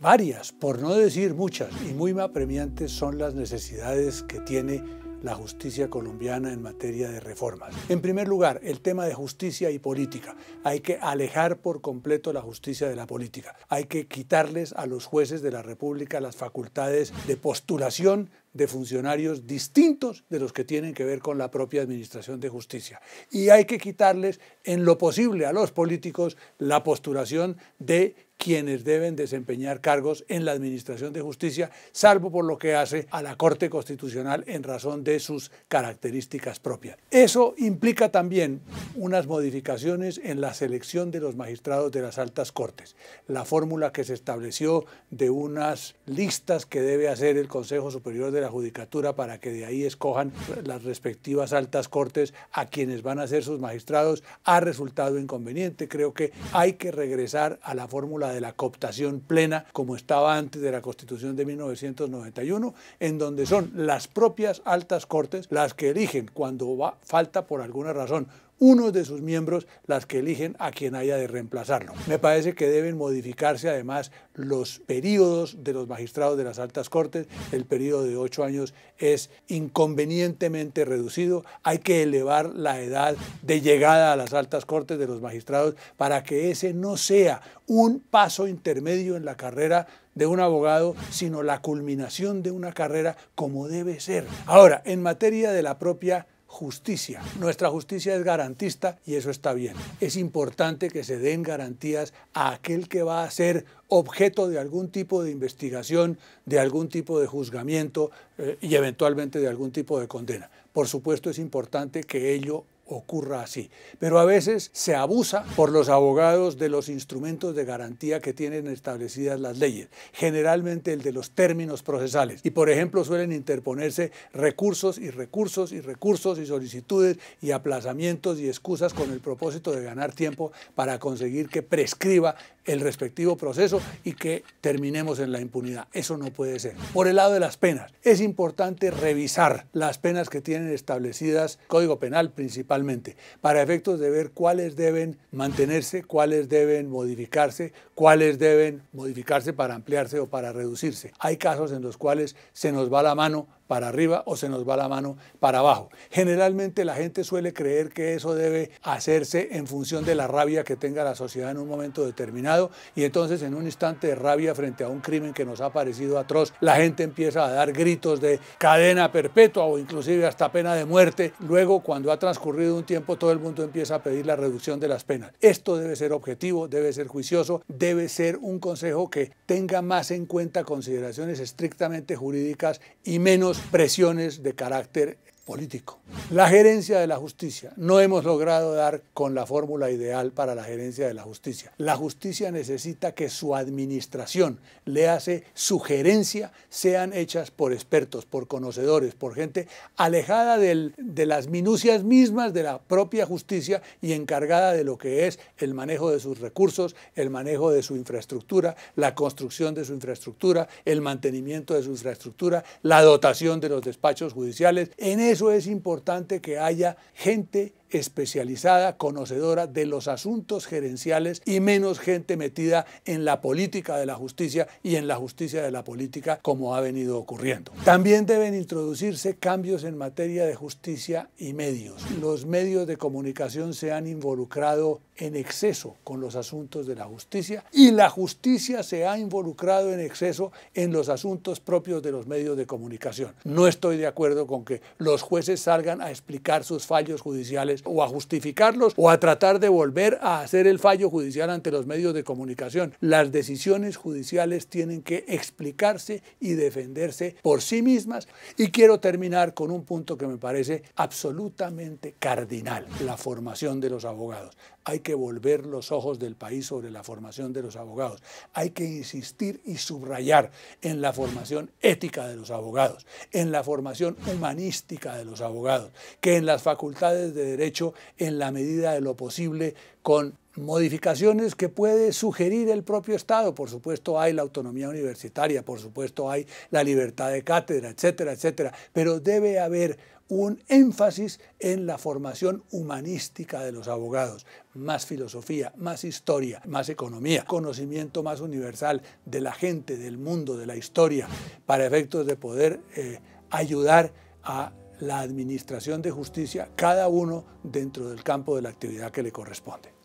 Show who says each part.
Speaker 1: varias, por no decir muchas, y muy apremiantes son las necesidades que tiene la justicia colombiana en materia de reformas. En primer lugar, el tema de justicia y política. Hay que alejar por completo la justicia de la política. Hay que quitarles a los jueces de la República las facultades de postulación de funcionarios distintos de los que tienen que ver con la propia administración de justicia. Y hay que quitarles en lo posible a los políticos la postulación de quienes deben desempeñar cargos en la Administración de Justicia, salvo por lo que hace a la Corte Constitucional en razón de sus características propias. Eso implica también unas modificaciones en la selección de los magistrados de las altas cortes. La fórmula que se estableció de unas listas que debe hacer el Consejo Superior de la Judicatura para que de ahí escojan las respectivas altas cortes a quienes van a ser sus magistrados ha resultado inconveniente. Creo que hay que regresar a la fórmula de la cooptación plena como estaba antes de la Constitución de 1991, en donde son las propias altas cortes las que eligen cuando va, falta por alguna razón uno de sus miembros las que eligen a quien haya de reemplazarlo. Me parece que deben modificarse además los periodos de los magistrados de las altas cortes. El periodo de ocho años es inconvenientemente reducido. Hay que elevar la edad de llegada a las altas cortes de los magistrados para que ese no sea un paso intermedio en la carrera de un abogado, sino la culminación de una carrera como debe ser. Ahora, en materia de la propia justicia. Nuestra justicia es garantista y eso está bien. Es importante que se den garantías a aquel que va a ser objeto de algún tipo de investigación, de algún tipo de juzgamiento eh, y eventualmente de algún tipo de condena. Por supuesto es importante que ello ocurra así. Pero a veces se abusa por los abogados de los instrumentos de garantía que tienen establecidas las leyes, generalmente el de los términos procesales. Y por ejemplo suelen interponerse recursos y recursos y recursos y solicitudes y aplazamientos y excusas con el propósito de ganar tiempo para conseguir que prescriba el respectivo proceso y que terminemos en la impunidad. Eso no puede ser. Por el lado de las penas, es importante revisar las penas que tienen establecidas Código Penal para efectos de ver cuáles deben mantenerse, cuáles deben modificarse, cuáles deben modificarse para ampliarse o para reducirse. Hay casos en los cuales se nos va la mano para arriba o se nos va la mano para abajo. Generalmente la gente suele creer que eso debe hacerse en función de la rabia que tenga la sociedad en un momento determinado y entonces en un instante de rabia frente a un crimen que nos ha parecido atroz, la gente empieza a dar gritos de cadena perpetua o inclusive hasta pena de muerte. Luego cuando ha transcurrido un tiempo todo el mundo empieza a pedir la reducción de las penas. Esto debe ser objetivo, debe ser juicioso, debe ser un consejo que tenga más en cuenta consideraciones estrictamente jurídicas y menos presiones de carácter político. La gerencia de la justicia. No hemos logrado dar con la fórmula ideal para la gerencia de la justicia. La justicia necesita que su administración, le hace sugerencia, sean hechas por expertos, por conocedores, por gente alejada de las minucias mismas de la propia justicia y encargada de lo que es el manejo de sus recursos, el manejo de su infraestructura, la construcción de su infraestructura, el mantenimiento de su infraestructura, la dotación de los despachos judiciales. En eso es importante que haya gente especializada, conocedora de los asuntos gerenciales y menos gente metida en la política de la justicia y en la justicia de la política como ha venido ocurriendo. También deben introducirse cambios en materia de justicia y medios. Los medios de comunicación se han involucrado en exceso con los asuntos de la justicia y la justicia se ha involucrado en exceso en los asuntos propios de los medios de comunicación. No estoy de acuerdo con que los jueces salgan a explicar sus fallos judiciales o a justificarlos o a tratar de volver a hacer el fallo judicial ante los medios de comunicación. Las decisiones judiciales tienen que explicarse y defenderse por sí mismas. Y quiero terminar con un punto que me parece absolutamente cardinal, la formación de los abogados. Hay que volver los ojos del país sobre la formación de los abogados. Hay que insistir y subrayar en la formación ética de los abogados, en la formación humanística de los abogados, que en las facultades de derecho, en la medida de lo posible, con modificaciones que puede sugerir el propio Estado. Por supuesto hay la autonomía universitaria, por supuesto hay la libertad de cátedra, etcétera, etcétera, pero debe haber un énfasis en la formación humanística de los abogados, más filosofía, más historia, más economía, conocimiento más universal de la gente, del mundo, de la historia, para efectos de poder eh, ayudar a la administración de justicia, cada uno dentro del campo de la actividad que le corresponde.